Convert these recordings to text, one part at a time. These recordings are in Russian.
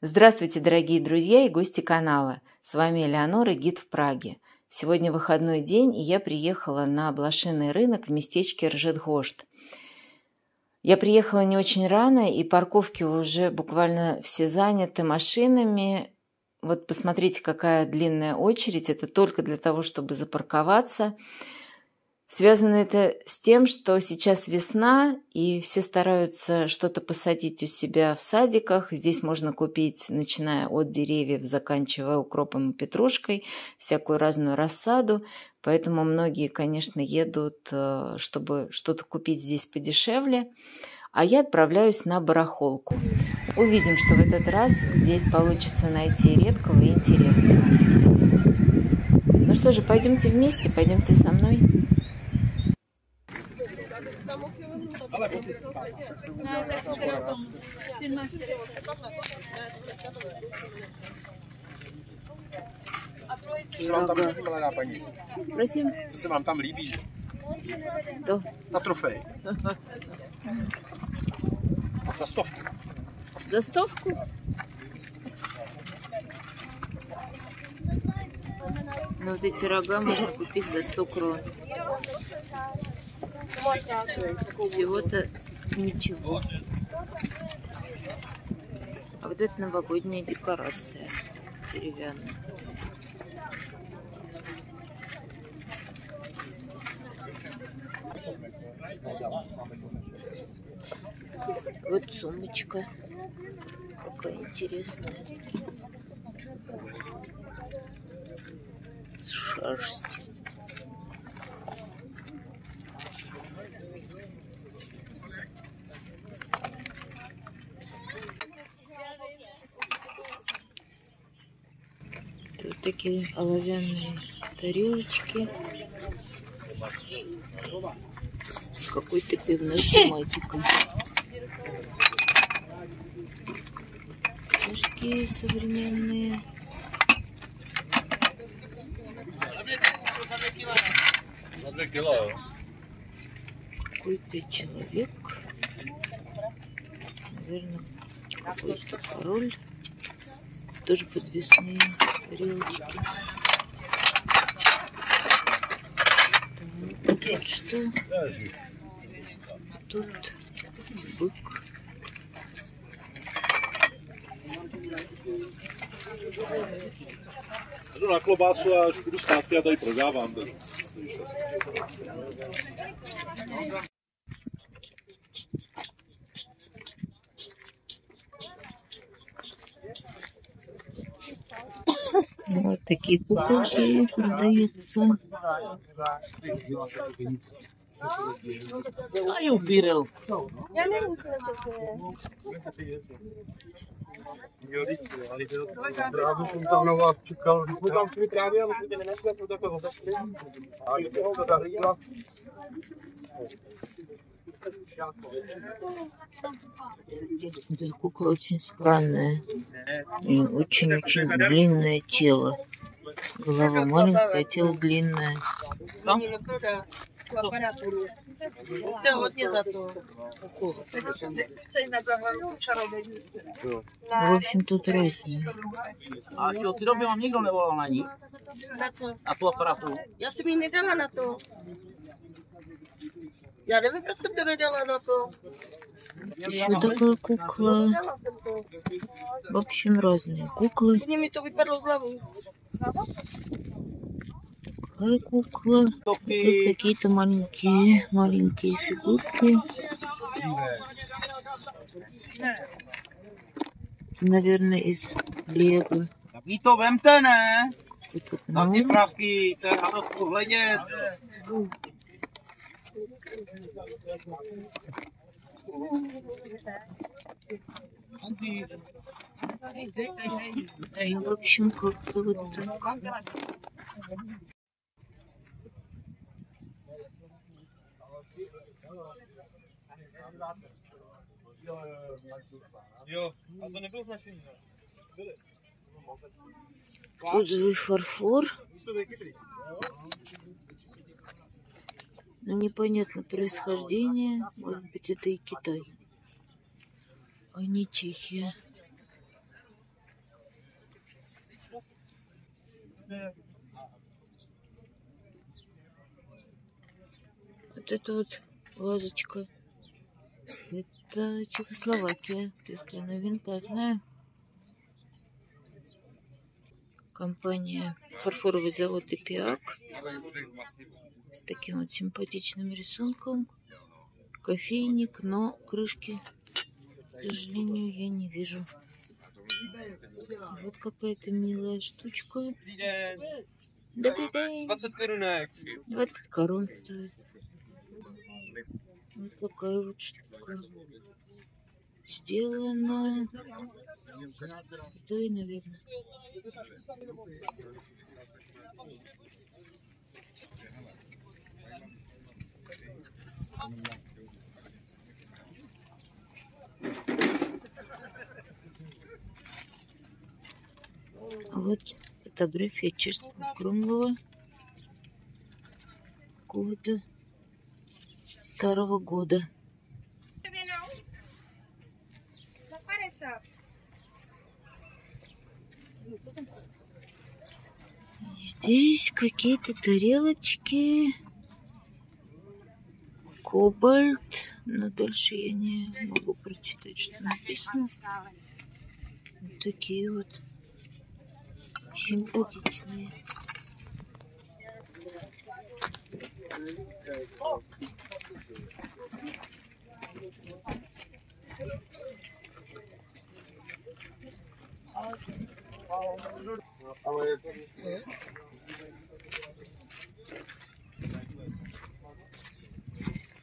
Здравствуйте, дорогие друзья и гости канала. С вами Элеонора, гид в Праге. Сегодня выходной день, и я приехала на блошиный рынок в местечке Ржетгошт. Я приехала не очень рано, и парковки уже буквально все заняты машинами. Вот посмотрите, какая длинная очередь. Это только для того, чтобы запарковаться. Связано это с тем, что сейчас весна, и все стараются что-то посадить у себя в садиках. Здесь можно купить, начиная от деревьев, заканчивая укропом и петрушкой, всякую разную рассаду. Поэтому многие, конечно, едут, э, чтобы что-то купить здесь подешевле. А я отправляюсь на барахолку. Увидим, что в этот раз здесь получится найти редкого и интересного. Ну что же, пойдемте вместе, пойдемте со мной. Co se vám tam líbí, milá paní? Prosím. Co se vám tam líbí? To. Ta trofej. Za stovku. За стовку? Ну, вот эти рога можно купить за 100 крон. Всего-то ничего. А вот это новогодняя декорация деревянная. Вот сумочка. Какая интересная. С шерстью. Тут такие оловянные тарелочки с какой-то пивной тематикой. Чашки современные. За 2 kilo, jo? Какой-то человек. Наверное, какой-то король. Тоже подвесные тарелочки. Так, тут что? Ježiš. Тут бык. Jdu na klobásu a až půjdu zpátky a tady prodávám. Tak Вот такие куколки продаются. Aí o Birel. Právě Эта кукла очень странная. И очень-очень длинное тело. Голова маленькая, тело длинное. Za to. В общем, тут разные. A do ty doby vám nikdo nevolal na ní? Na co? Na tu aparatu? Já jsem jí nedala na to. Já nevím, proč jsem to nedala na to. Еще такая кукла. Nedala jsem to. В общем, разные куклы. Такая кукла. Тут какие-то маленькие, маленькие фигурки. Это, наверное, из Лего. Tak jí to vemte, ne? Ну, ty pravky, to je na to pohledět. Ну, в общем, как-то вот так. Jo, a to nebylo značení, ne? Розовый фарфор. Но непонятно происхождение. Может быть, это и Китай, а не Чехия. Вот эта вот вазочка. Это Чехословакия. То есть я новинка знаю. Компания «Фарфоровый завод Эпиак». С таким вот симпатичным рисунком. Кофейник, но крышки, к сожалению, я не вижу. Вот какая-то милая штучка. Добрый день. 20 korunek. 20 корон стоит. Вот такая вот штука. Сделана Китай, наверное. Вот фотография чешского Круглого какого-то старого года. Здесь какие-то тарелочки. Кобальт. Но дальше я не могу прочитать, что написано. Вот такие вот симпатичные.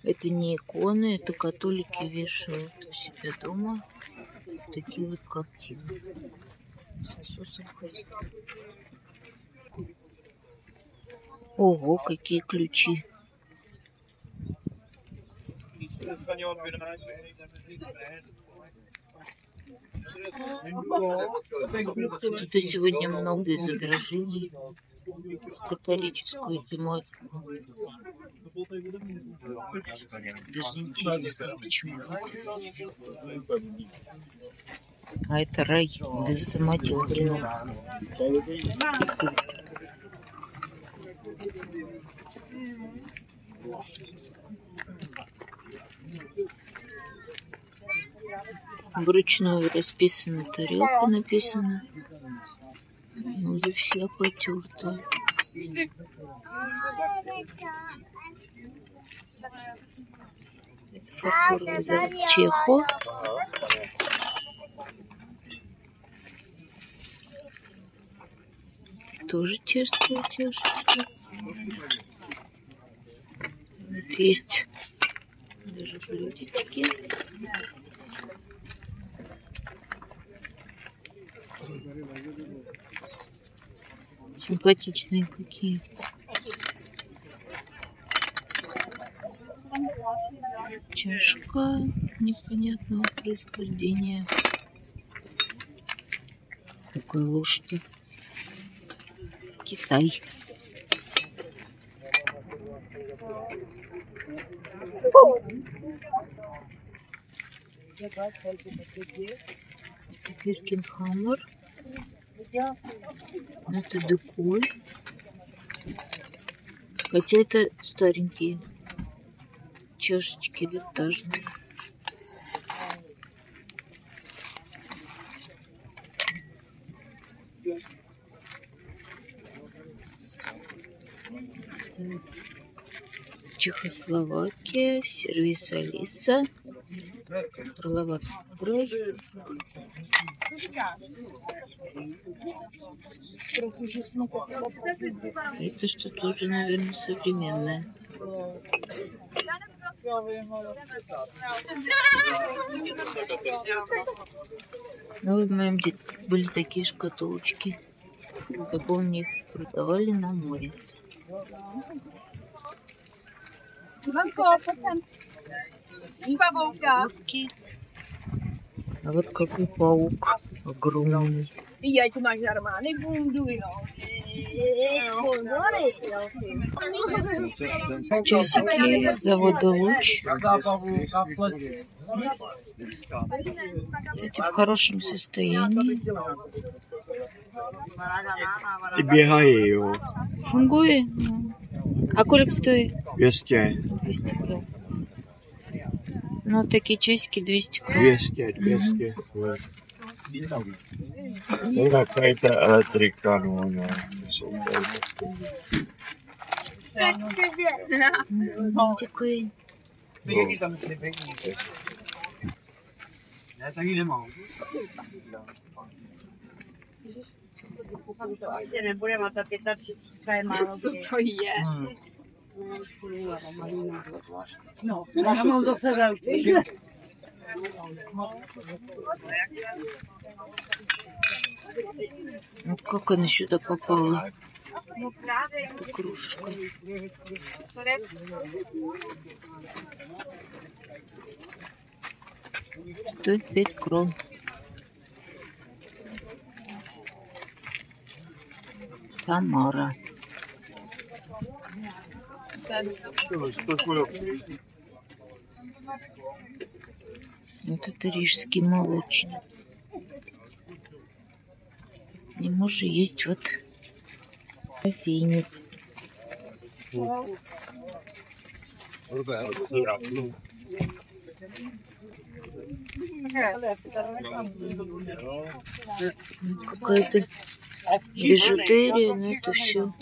Это не иконы, это католики вешают у себя дома такие вот картины с Иисусом Христом. Ого, какие ключи. Тут сегодня много изображений католическую тематику. Даже интересно, почему. А это рай для самоделкиных. Вручную расписана тарелка написано. Но уже вся потертая. Это фарфоровый завод Чехо. Тоже чешская чашечка. Вот есть даже блюдечки. Симпатичные какие. Чашка непонятного происхождения. Такой ложки. Китай. Фиркинхаммер. Ну, Это деколь. Хотя это старенькие чашечки винтажные. Чехословакия, сервис Алиса, Крыловатый край. Это что-то уже, наверное, современное. Ну, в моем детстве были такие шкатулочки. Я помню, их продавали на море. Пауки. А вот какой паук огромный. Cuma Jermani bundu ya. Часики завода Луч. Эти в хорошем состоянии. Běhají, jo. Фунгуи? А колик стоит? 200, 200 крон. Ну, такие часики 200 крон. 200, 200. вот. Ну, какая-то электрика, ну, она. Такой. Pěkný tam si pěkný. Ne, taky nemám. To asi nebude, má ta 35 je málo. Co to je? No, já mám zase velký. Ну, как она сюда попала? Эту кружку. Стоит 5 крон. Самара. Вот это рижский молочник. К нему же есть вот кофейник. Какая-то бижутерия, но это все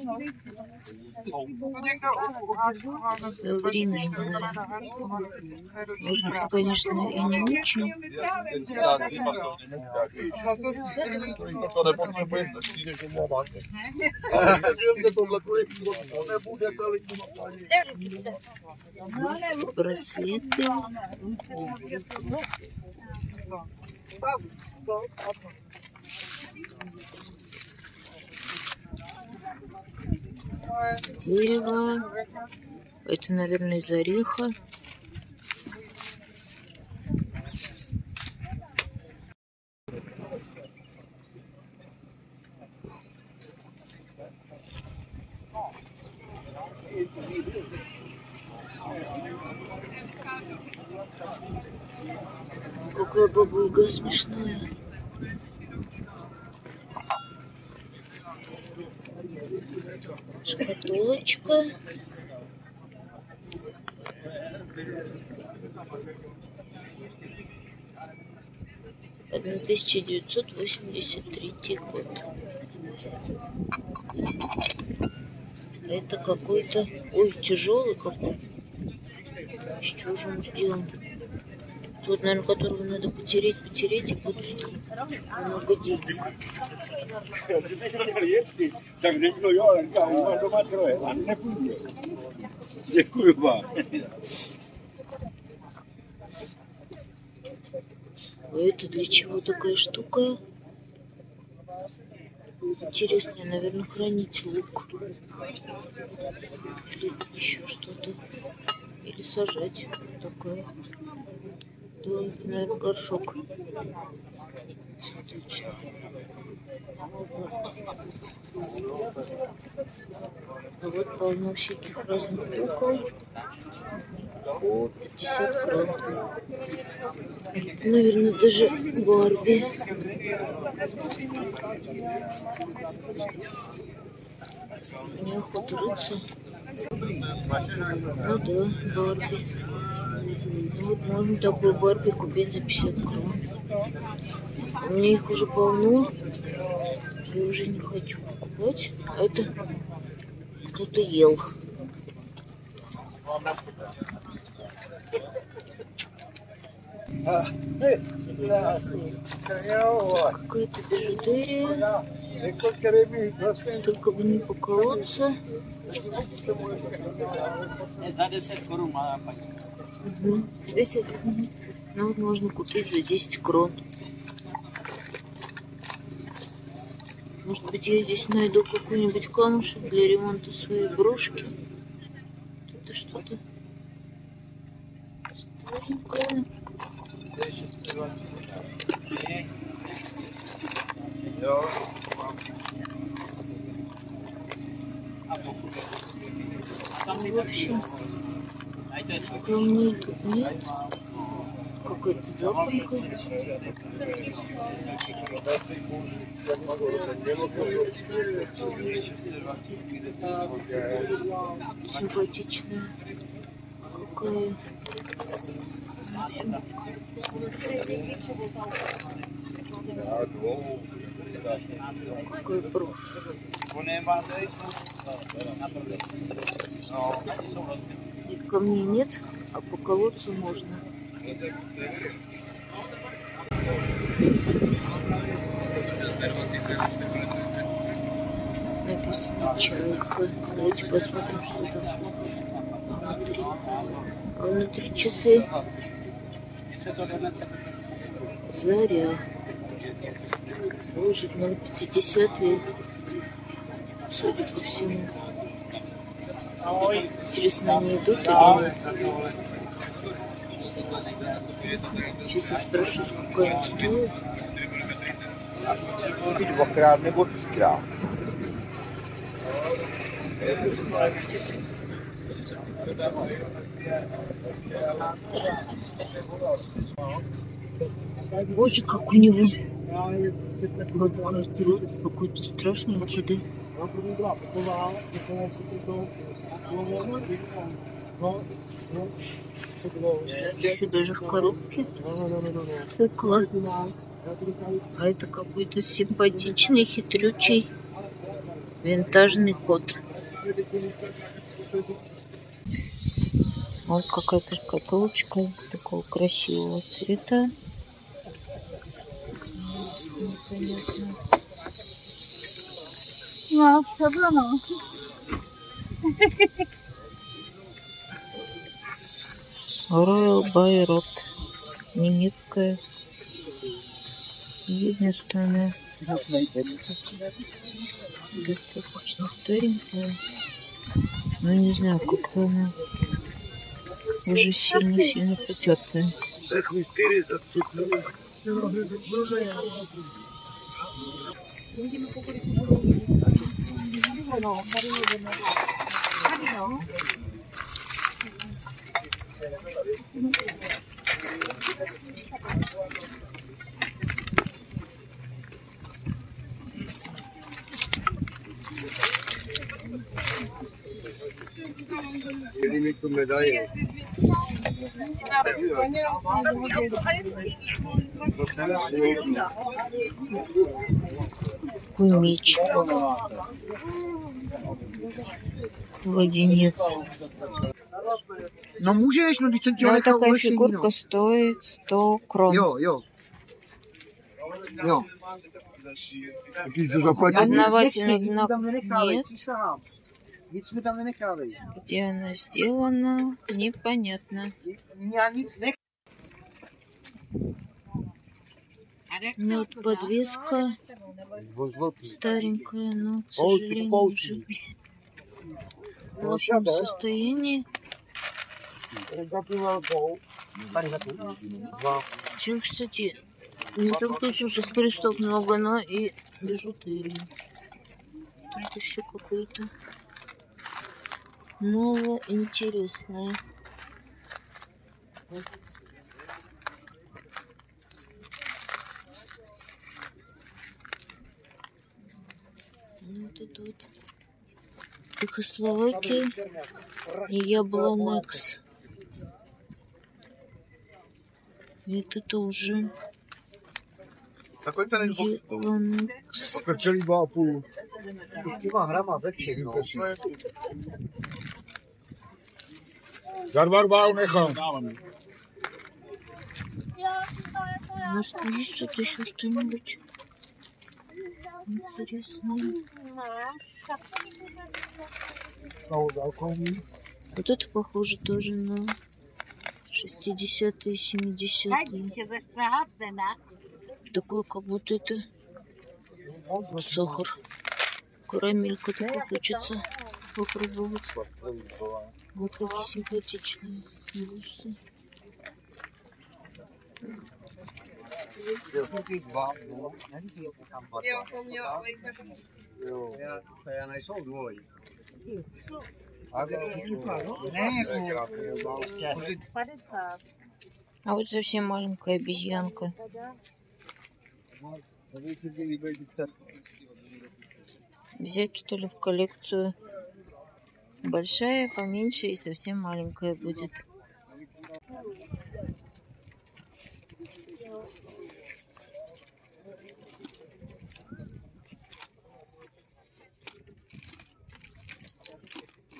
современное. Может, конечно, и не очень. Tak Дерево. Это, наверное, из ореха. 1983 год. Это какой-то... Ой, тяжелый какой. Из чего же он сделан? Тут, наверное, которого надо потереть, потереть, и будет много денег. Дякую вам. Это для чего такая штука? Интересно, наверное, хранить лук. Или еще что-то. Или сажать. Такое. Это, наверное, горшок. Цветочный. А вот полно всяких разных кукол. По 50 крон. Это, наверное, даже Барби. Мне охота рыться. Ну да, Барби. Вот можно такую Барби купить за 50 крон. У меня их уже полно. Я уже не хочу покупать. Это кто-то ел. Какая-то бижутерия. Только бы не поколоться. Za 10 korun má paní. Мгм. 10? Мгм. Ну вот можно купить за 10 крон. Может быть, я здесь найду какой-нибудь камушек для ремонта своей брошки. Это что-то старенькое. В общем, камней тут нет. Как какой-то запонкой. Симпатичная. Какая. Какой брошь. Нет, камней нет, а поколоться можно. Написано чайка. Давайте посмотрим, что там внутри. А внутри часы. Заря. Ложит нам 50 судя по всему. Интересно, они идут или нет? Сейчас я спрошу, сколько они стоят. Dvakrát nebo třikrát. Боже, как у него рот какой-то страшненький, да? Еще даже в коробке. Стекла. А это какой-то симпатичный, хитрючий винтажный кот. Вот какая-то шкатулочка такого красивого цвета. Непонятно. No, sopra no. Royal Bayreuth. Немецкая. Она достаточно старенькая. Но не знаю, как она уже сильно-сильно потертая. Такой меч. quindici Ну, nechal такая фигурка стоит 100 крон. Познавательных знаков нет. Где она сделана, непонятно. Nech... Ну, вот подвеска старенькая, но, к сожалению, уже плохом состоянии. Tady za tu. Чем, кстати, не только Иисусов Христов много, но и бижутерии. Это все какое-то новое, интересное. Ну, вот это вот Чехословакия и Яблонекс. Это тоже Takový ten je Яблонекс. ze všech, no. Za dva rubálu nechám. Может, есть тут еще что-нибудь интересное? Вот это похоже тоже на 60-е, 70-е. Dajcie ze strachatne, na. Такое, как будто это сахар. Карамелька такая хочется попробовать. Вот какие симпатичные. Ne, jako... 50. А вот совсем маленькая обезьянка. Взять что ли в коллекцию? Большая, поменьше и совсем маленькая будет.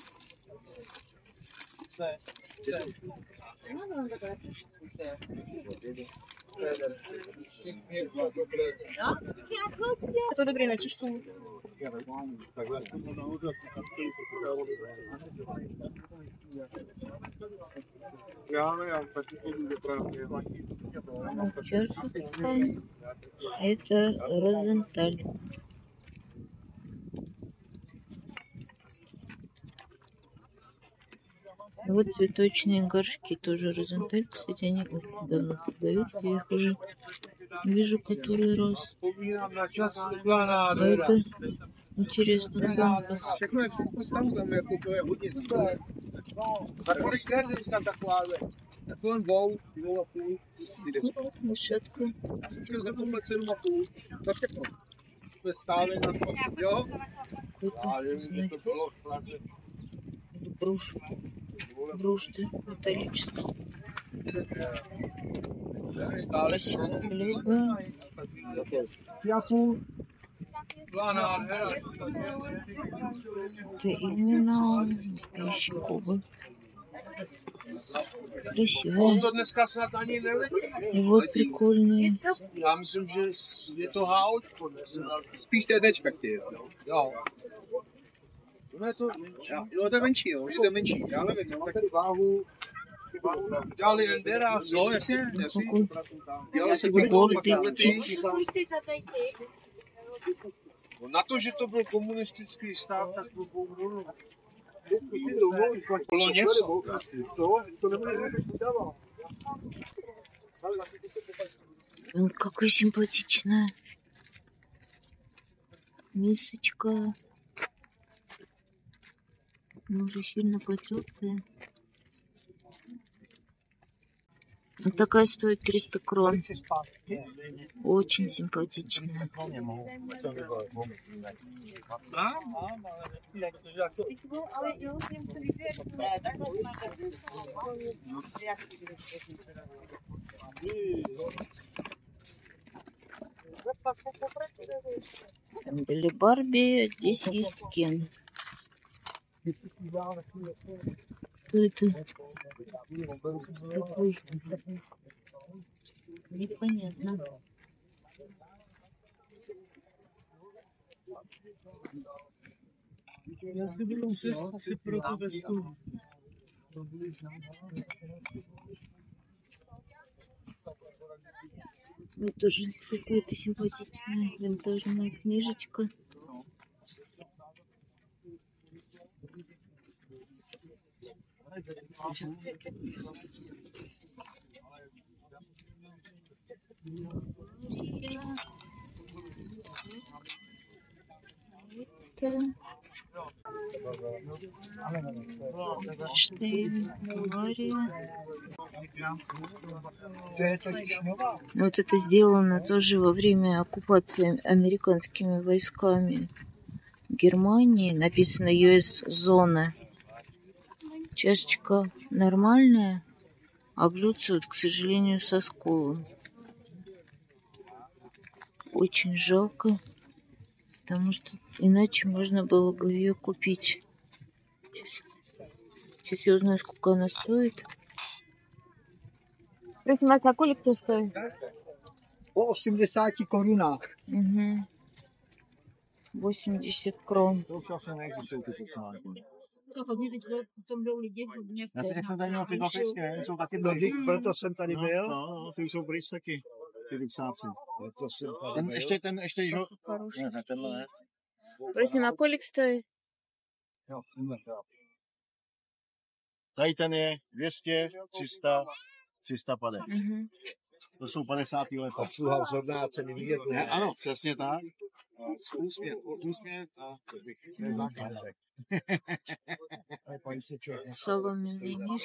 Co dobré na čištění. Já nevím, taky chodím do práce. Вот чашечка. Это розенталь. Вот цветочные горшки тоже розенталь. Кстати, они давно продаются. Я их уже вижу который раз. А nádhera. это интересно. to знаете, bylo. hlavně. брошь. Металлическая. Stáli Спасибо, Люба. Это именно настоящий dneska snad ani neletí. И вот прикольные. To háočko dnes. Spíš TDčka chtějí. Jo. jo. No je to menší. Jo, to je menší, jo. Je to menší. Já nevím, no, tak váhu. Dělali Enderas, jo, jasně, jasně. Какой Dělali se гордый budou птиц. Kolik chceš za tady ty? Na to, že to byl komunistický stát, tak to bylo bylo něco. To nebude Ой, какая симпатичная. Мисочка. Но уже сильно потертая. Вот такая стоит 300 крон. Очень симпатичная. Были Барби, а здесь есть Кен. Кто это? Какой? Непонятно. asi pro tu vestu. Вот тоже какая-то симпатичная винтажная книжечка. Штейн. Вот это сделано тоже во время оккупации американскими войсками Германии. Написано US зона. Чашечка нормальная, а блюдце, вот, к сожалению, со сколом. Очень жалко, потому что иначе можно было бы ее купить. Сейчас, сейчас я узнаю, сколько она стоит. Prosím vás, a kolik to stojí? Po 80 korunách. Угу. 80 крон. to hodně teď potom jdou lidi hodně. Já si jak jsem tady měl ty papíčky, jsou taky no, blbý. No, proto jsem tady no, byl, no, no, ty jsou pryč taky, ty vypsáci. Proto jsem tady ten, Ještě ten, ještě jeho... Ne, ne, tenhle ne. Prosím, a kolik stojí? Jo, tenhle Tady ten je 200, 300, 350. Mm-hmm. To jsou 50. let. Obsluha vzorná ceny výjet. Ano, přesně tak úsměv, úsměv a to je zakázek.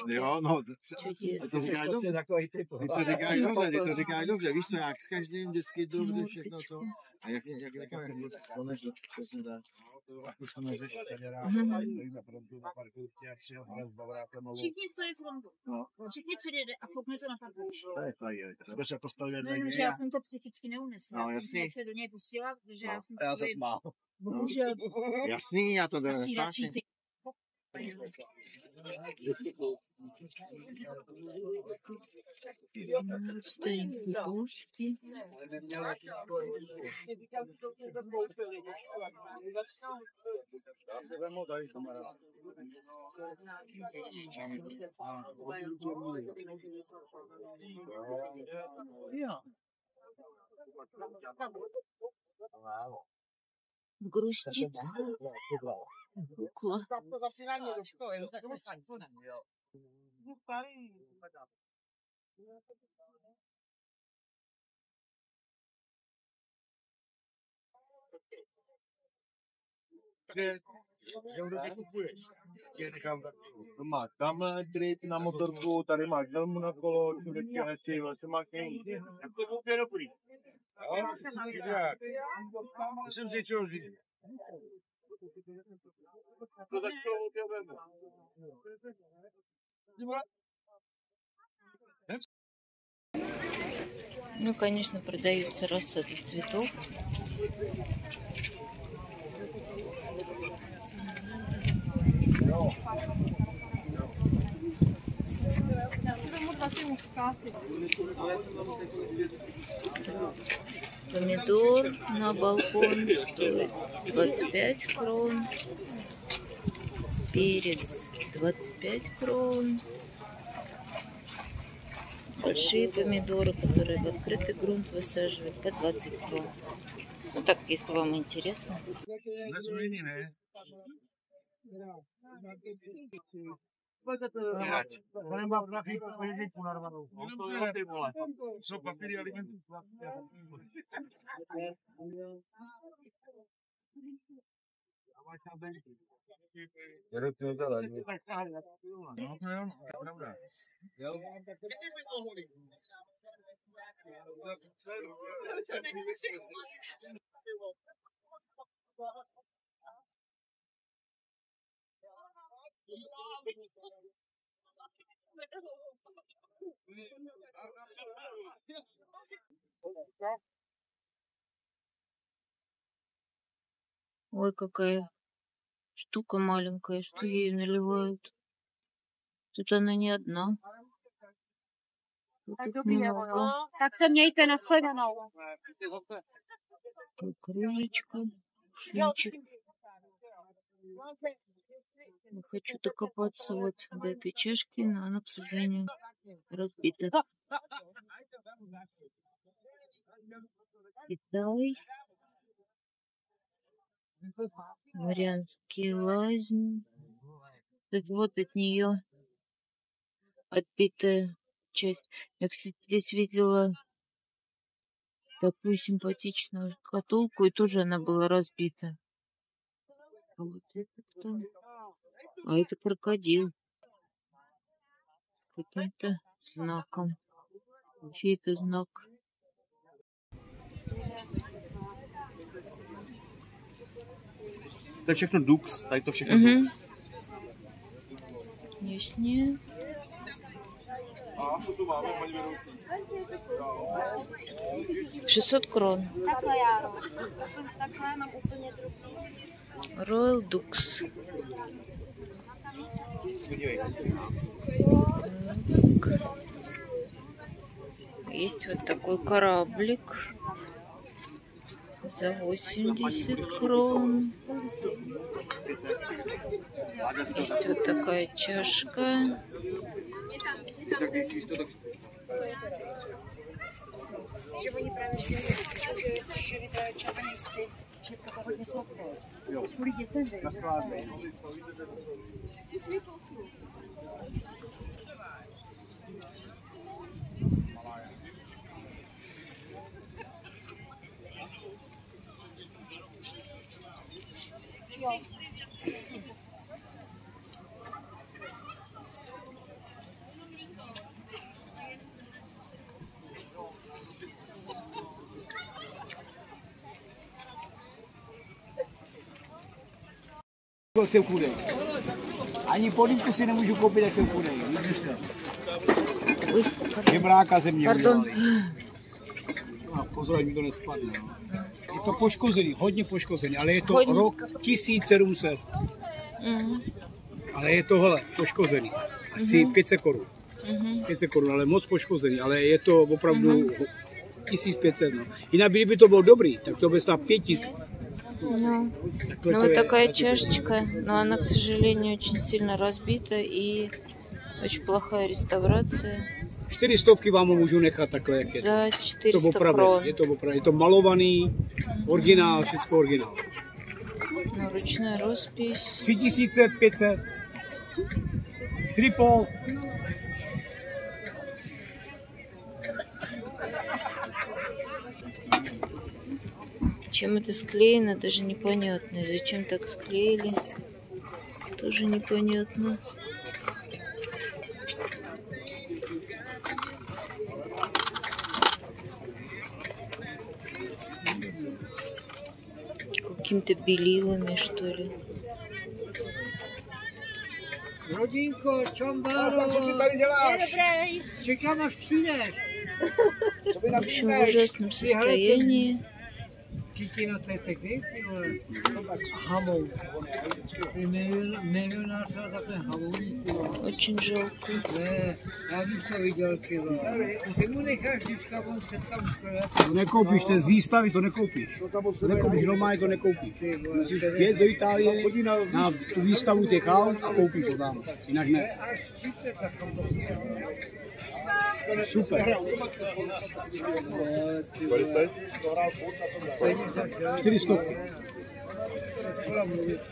Jo, no, to, to dobře. Takový typ. Ty to říkáš dobře, ty to říkáš dobře. Víš co, jak s každým vždycky dobře všechno to. A jak, jak říkáš, to než přesně tak. Všichni stojí frontu. Všichni předjede a furt se na parkovště. Jsme se postavili. Ne, že já jsem to psychicky neunesla. No, já jsem se do něj pustila, protože no, já jsem... Já se smál. Bohužel. Jasný, já to nesnáším. Ty. Старенькие кошки. Já si vemu tady kamarád. Грустит Rúcula. Tam trec, n-am o căutare mare, dă mână acolo, nu de ce ceva, se mă chem. Acolo pe răpuri. Exact. Să-mi zice o zi. Ну, конечно, продаются рассады цветов. Помидор на балкон стоит 25 крон. Перец 25 крон. Большие помидоры, которые в открытый грунт высаживают, по 20 крон. Ну так, если вам интересно. Ой, какая штука маленькая, что ею наливают. Тут она не одна. Кружечка, шлемчик. Я Хочу докопаться вот до этой чашки, но она, к сожалению, разбита. Китай. Марианский лазень. Тут вот от нее отбитая часть. Я, кстати, здесь видела такую симпатичную шкатулку, и тоже она была разбита. А вот это кто? А это крокодил. Каким-то знаком. Чей это знак? To je všechno Dux, tady to všechno Mhm. Dux. Яснее. A co tu máme, paní vedoucí? 600 крон. Takhle já. Takhle mám úplně drobný. Royal Dux. Есть вот такой кораблик за 80 крон. Есть вот такая чашка. Že dětem, že? Jak jsem chudej. Ani polívku si nemůžu koupit, jak jsem chudej. Vidíš to? Ой, Žebráka ze mě Pardon. udělali. A pozor, ať mi to nespadne. No Je to poškozený, hodně poškozený, ale je to Hodně. rok 1700. Мгм. Ale je tohle poškozený. A chci 500 korun. Мгм. 500 korun, ale moc poškozený, ale je to opravdu 1500. No. Jinak kdyby to bylo dobrý, tak to by stát 5000. Ну, Takhle ну to вот je. такая Taky to- чашечка, но она, к сожалению, очень сильно разбита и очень плохая реставрация. Čtyři stovky vám ho můžu nechat takhle, jak je. За Je to 400 opravdu, крон. je to opravdu, je to malovaný, originál, všechno originál. Ну, ручная роспись. 3500. Tripol. Чем это склеено, даже непонятно. И Зачем так склеили, тоже непонятно. Какими-то белилами, что ли. Co mi В общем, в ужасном состоянии. Kikiroteteki hamou. Nevím, nás takhle hamouní kilo. Očinželku. Ne, já bych to viděl kilo. No, ty mu necháš vždycka, on se tam nekoupíš, to je z výstavy, to nekoupíš. To nekoupíš doma, to nekoupíš. Musíš jet do Itálie na tu výstavu těch a koupíš to tam. Jinak ne. Super. Kolik teď? Čtyři stovky.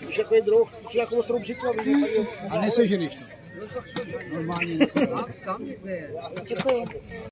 Už jako je druh, už jako ostrou břitlavý. A nesežereš. Normálně. Děkuji.